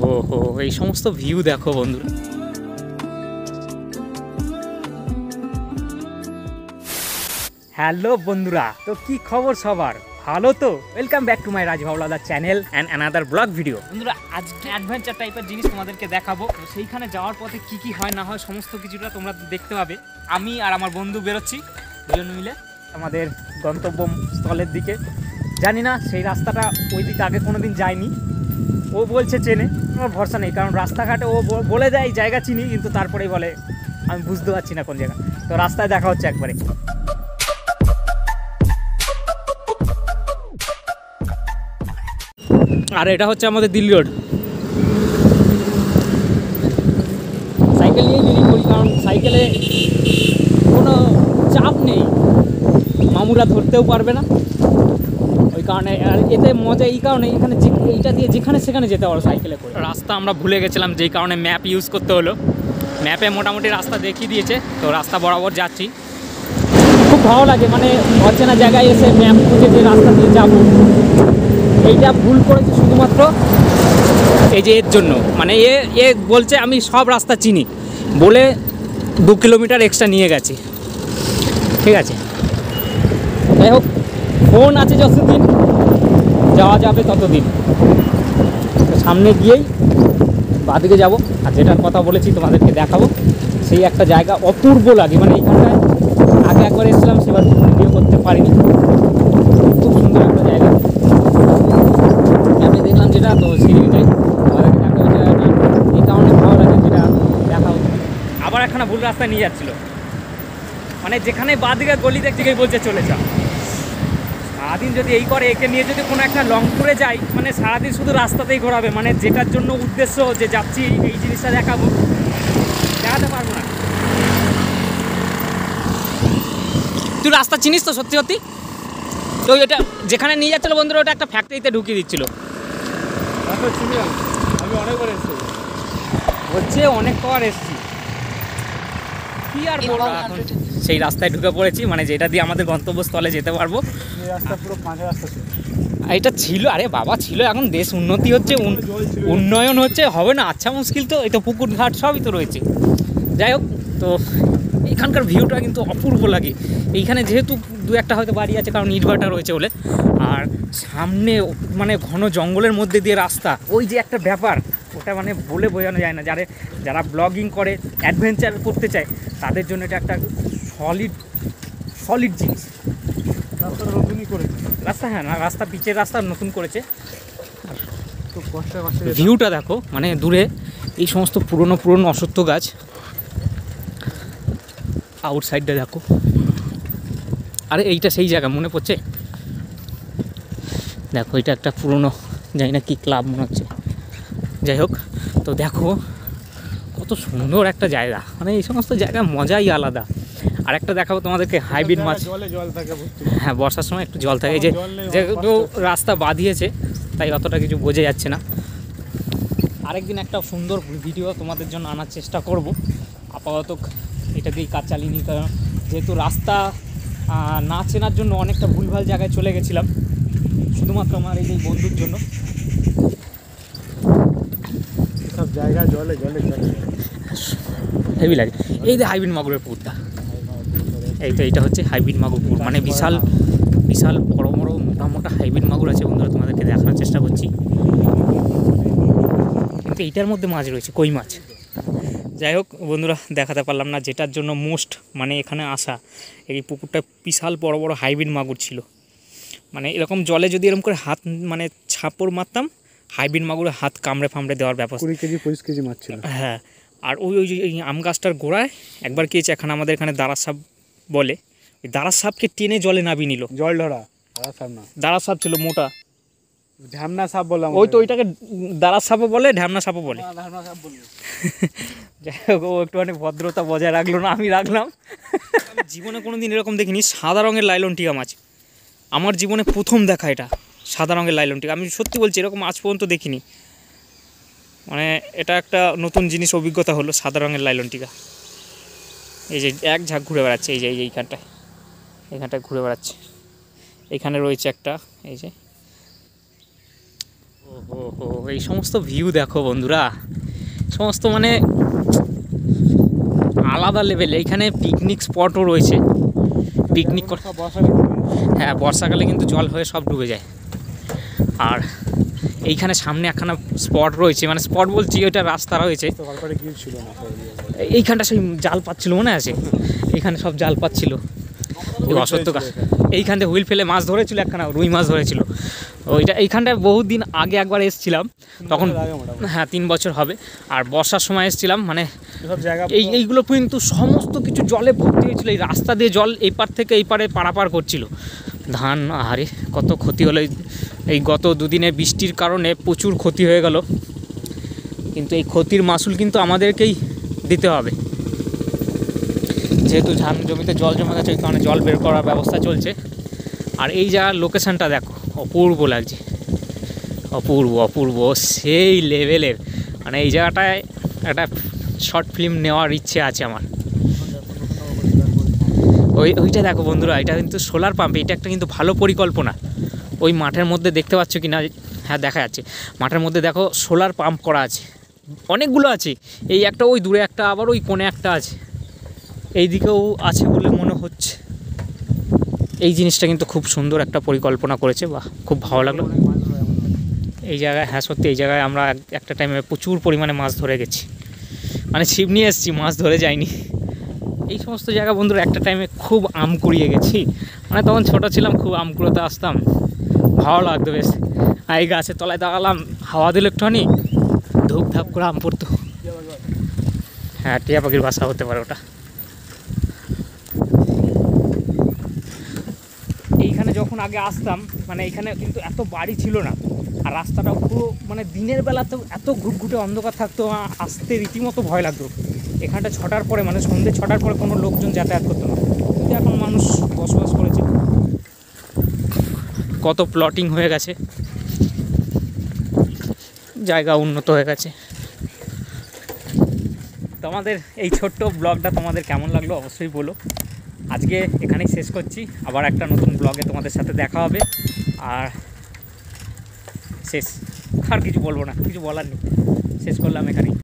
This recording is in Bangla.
হো হো এই সমস্ত ভিউ দেখো বন্ধুরা। হ্যালো বন্ধুরা, তো কি খবর সবার? ভালো তো? Welcome back to my রাজভাবলাদা channel and another blog video বন্ধুরা, আজকে অ্যাডভেঞ্চার টাইপের জিনিস তোমাদেরকে দেখাবো। তো সেইখানে যাওয়ার পথে কি কি হয়, না হয়, সমস্ত কিছুটা তোমরা দেখতে পাবে। আমি আর আমার বন্ধু বেরোচ্ছি, দুজন মিলে আমাদের গন্তব্য স্থলের দিকে। জানি না, সেই রাস্তাটা ওই দিকে আগে কোনো দিন যায়নি ও বলছে চেনে, আমার ভরসা নেই, কারণ রাস্তাঘাটে ও বলে দেয় জায়গা চিনি, কিন্তু তারপরেই বলে, আমি বুঝতে পারছি না কোন জায়গা। তো রাস্তায় দেখা হচ্ছে একবারে। আর এটা হচ্ছে আমাদের দিল্লি রোড। সাইকেল নিয়েই বেরিয়ে পড়ি কারণ সাইকেলে কোনো চাপ নেই। মামুরা ধরতেও পারবে না। ওই কারণে আর এতে মজা এই কারণে এখানে এইটা দিয়ে যেখানে সেখানে যেতে পারো সাইকেলে করে। রাস্তা আমরা ভুলে গেছিলাম যেই কারণে ম্যাপ ইউজ করতে হলো। ম্যাপে মোটামুটি রাস্তা দেখিয়ে দিয়েছে তো রাস্তা বরাবর যাচ্ছি। খুব ভালো লাগে মানে অচেনা জায়গায় এসে ম্যাপ খুঁজে যে রাস্তা দিয়ে যাব। এইটা ভুল করেছে শুধুমাত্র। এই যে এর জন্য মানে এ এ বলছে আমি সব রাস্তা চিনি। বলে দু কিলোমিটার এক্সট্রা নিয়ে গেছি। ঠিক আছে? যাই হোক ফোন আছে যতদিন, যাওয়া যাবে ততদিন। সামনে গিয়েই বাদিকে যাব, আর যেটার কথা বলেছি তোমাদেরকে দেখাবো, সেই একটা জায়গা অপূর্ব লাগে। মানে এইখানটায় আগে একবার এসেছিলাম, সেবার ভিডিও করতে পারিনি। খুব সুন্দর একটা জায়গা। আমি দেখলাম যেটা, তো জায়গাটা এই কারণে ভালো লাগে যেটা দেখা আবার একখানা ভুল রাস্তায় নিয়ে যাচ্ছিল। মানে যেখানে বাদিকে গলি দেখ দিকেই বলছে চলে যা সারাদিন যদি এই করে একে নিয়ে যদি কোনো একটা লং ট্যুরে যাই মানে সারাদিন শুধু রাস্তাতেই ঘোরাবে মানে যেটার জন্য উদ্দেশ্য যে যাচ্ছি এই জিনিসটা দেখাবো। দেখাতে পারব না। তুই রাস্তা চিনিস তো সত্যি সত্যি? তো এটা যেখানে নিয়ে যাচ্ছিল বন্ধুরা ওটা একটা ফ্যাক্টরিতে ঢুকিয়ে দিচ্ছিল। আমি অনেকবার এসেছি। হচ্ছে অনেক কবার এসছি। কি আর বলব এখন? সেই রাস্তায় ঢুকে পড়েছি মানে যেটা দিয়ে আমাদের গন্তব্যস্থলে যেতে পারব। এই রাস্তা পুরো কাঁচা রাস্তা আর এটা ছিল আরে বাবা ছিল এখন দেশ উন্নতি হচ্ছে উন্নয়ন হচ্ছে হবে না আচ্ছা মুশকিল তো এই তো পুকুর ঘাট সবই তো রয়েছে। যাই হোক তো এখানকার ভিউটা কিন্তু অপূর্ব লাগে। এইখানে যেহেতু দু একটা হয়তো বাড়ি আছে কারণ ইটভাটা রয়েছে বলে। আর সামনে মানে ঘন জঙ্গলের মধ্যে দিয়ে রাস্তা ওই যে একটা ব্যাপার ওটা মানে বলে বোঝানো যায় না। যারা যারা ব্লগিং করে অ্যাডভেঞ্চার করতে চায় তাদের জন্য এটা একটা সলিড সলিড জিনিস। রাস্তা হ্যাঁ না রাস্তা পিচের রাস্তা নতুন করেছে। ভিউটা দেখো মানে দূরে এই সমস্ত পুরনো পুরনো অসত্য গাছ। আউটসাইডটা দেখো। আরে এইটা সেই জায়গা মনে পড়ছে? দেখো এটা একটা পুরনো জানি না কি ক্লাব মনে হচ্ছে। যাই হোক তো দেখো কত সুন্দর একটা জায়গা। মানে এই সমস্ত জায়গা মজাই আলাদা। আর একটা দেখাবো তোমাদেরকে হাইব্রিড মাছ। জলে জল থাকে হ্যাঁ বর্ষার সময় একটু জল থাকে। এই যে যেহেতু রাস্তা বাঁধিয়েছে তাই অতটা কিছু বোঝা যাচ্ছে না। আরেকদিন একটা সুন্দর ভিডিও তোমাদের জন্য আনার চেষ্টা করব। আপাতত এটা দিয়েই কাজ চালিয়ে নিই কারণ যেহেতু রাস্তা না চেনার জন্য অনেকটা ভুলভাল জায়গায় চলে গেছিলাম। শুধুমাত্র আমার এই বন্ধুর জন্য। সব জায়গা জলে জলে জলে। হেভি লাগে। এই যে হাইব্রিড মগরের পুরটা এই তো এইটা হচ্ছে হাইব্রিড মাগুর মানে বিশাল বিশাল বড় বড় মোটা মোটা হাইব্রিড মাগুর আছে বন্ধুরা তোমাদেরকে দেখানোর চেষ্টা করছি। কিন্তু এইটার মধ্যে মাছ রয়েছে কই মাছ? যাই হোক বন্ধুরা দেখাতে পারলাম না যেটার জন্য মোস্ট মানে এখানে আসা। এই পুকুরটা বিশাল বড় বড় হাইব্রিড মাগুর ছিল। মানে এরকম জলে যদি এরকম করে হাত মানে ছাপড় মারতাম হাইব্রিড মাগুরে হাত কামড়ে ফামড়ে দেওয়ার ব্যবস্থা। কুড়ি কেজি পঁচিশ কেজি মাছ ছিল। হ্যাঁ আর ওই ওই আম গাছটার গোড়ায় একবার কি এখানে আমাদের এখানে দাঁড়া সাপ বলে ওই দাঁড়া সাপকে টেনে জলে নামিয়ে নিল। জল ধরা দাদা সাপ না। দাঁড়া সাপ ছিল মোটা। ঢ্যামনা সাপ বললাম ওই তো ওইটাকে দাঁড়া সাপও বলে ঢ্যামনা সাপও বলে। ঢ্যামনা সাপ বলব যাই হোক ও একটুখানি ভদ্রতা বজায় রাখল না আমি রাখলাম। জীবনে কোনো দিন এরকম দেখিনি সাদা রঙের লাইলন টিকা মাছ আমার জীবনে প্রথম দেখা এটা সাদা রঙের লাইলন টিকা আমি সত্যি বলছি এরকম আজ পর্যন্ত দেখিনি। মানে এটা একটা নতুন জিনিস অভিজ্ঞতা হলো সাদা রঙের লাইলন টিকা এই যে এক ঝাঁক ঘুরে বেড়াচ্ছে এই যে এই যে এইখানটায়। এইখানটায় ঘুরে বেড়াচ্ছে। এখানে রয়েছে একটা এই যে। ও এই সমস্ত ভিউ দেখো বন্ধুরা। সমস্ত মানে আলাদা লেভেল এইখানে পিকনিক স্পটও রয়েছে। পিকনিক হ্যাঁ বর্ষাকালে কিন্তু জল হয়ে সব ডুবে যায়। আর এইখানে সামনে একখানা স্পট রয়েছে। মানে স্পট বলছি ওইটা রাস্তা রয়েছে। এইখানটা সেই জাল পাচ্ছিল মনে আছে? এইখানে সব জাল পাচ্ছিল। অসত্য ফেলেছিল এইখানটা হুইল ফেলে মাছ ধরেছিল একখানা রুই মাছ ধরেছিল। ওইটা এইখানটায় বহুত দিন আগে একবার এসেছিলাম। তখন। হ্যাঁ তিন বছর হবে। আর বর্ষার সময় এসেছিলাম মানে এই এইগুলো কিন্তু সমস্ত কিছু জলে ভর্তি হয়েছিল। এই রাস্তা দিয়ে জল এই পার থেকে এই পারে পারাপার করছিল। ধান আহারে কত ক্ষতি হলো। এই গত দুদিনে বৃষ্টির কারণে প্রচুর ক্ষতি হয়ে গেল। কিন্তু এই ক্ষতির মাসুল কিন্তু আমাদেরকেই দিতে হবে। যেহেতু ধান জমিতে জল জমে গেছে ওই কারণে জল বের করার ব্যবস্থা চলছে। আর এই জায়গার লোকেশানটা দেখো, অপূর্ব লাগছে। অপূর্ব অপূর্ব, সেই লেভেলের মানে এই জায়গাটায় একটা শর্ট ফিল্ম নেওয়ার ইচ্ছে আছে আমার। ওই, ওইটা দেখো বন্ধুরা, এটা কিন্তু সোলার পাম্প এটা একটা কিন্তু ভালো পরিকল্পনা। ওই মাঠের মধ্যে দেখতে পাচ্ছ কি না হ্যাঁ দেখা যাচ্ছে। মাঠের মধ্যে দেখো সোলার পাম্প করা আছে। অনেকগুলো আছে। এই একটা ওই দূরে একটা, আবার ওই কোণে একটা আছে। এই দিকেও আছে বলে মনে হচ্ছে। এই জিনিসটা কিন্তু খুব সুন্দর একটা পরিকল্পনা করেছে বা খুব ভালো লাগল। এই জায়গায় হ্যাঁ সত্যি, এই জায়গায় আমরা একটা টাইমে প্রচুর পরিমাণে মাছ ধরে গেছি। মানে ছিপ নিয়ে এসেছি, মাছ ধরে যাইনি এই সমস্ত জায়গা বন্ধুরা, একটা টাইমে খুব আম কুড়িয়ে গেছি। মানে তখন ছোট ছিলাম, খুব আম কুড়োতে আসতাম। ভালো লাগতো বেশ। আর এই গাছের তলায় দাঁড়ালাম, হাওয়া দিল একটুখানি। ধূপ ধাপ করে আম পড়তো। হ্যাঁ টিয়া পাখির বাসা হতে পারে ওটা। এইখানে যখন আগে আসতাম মানে এখানে কিন্তু এত বাড়ি ছিল না। আর রাস্তাটা পুরো মানে দিনের বেলাতেও এত ঘুটঘুটে অন্ধকার থাকতো আসতে রীতিমতো ভয় লাগতো। এখানটা ছটার পরে মানে সন্ধ্যে ছটার পরে কোনো লোকজন যাতায়াত করতো না। কিন্তু এখন মানুষ বসবাস করেছে। কত প্লটিং হয়ে গেছে। জায়গা উন্নত হয়ে গেছে। তোমাদের এই ছোট্ট ব্লগটা তোমাদের কেমন লাগল অবশ্যই বলো। আজকে এখানেই শেষ করছি। আবার একটা নতুন ব্লগে তোমাদের সাথে দেখা হবে। আর শেষ, আর কিছু বলব না, কিছু বলার নেই। শেষ করলাম এখানেই।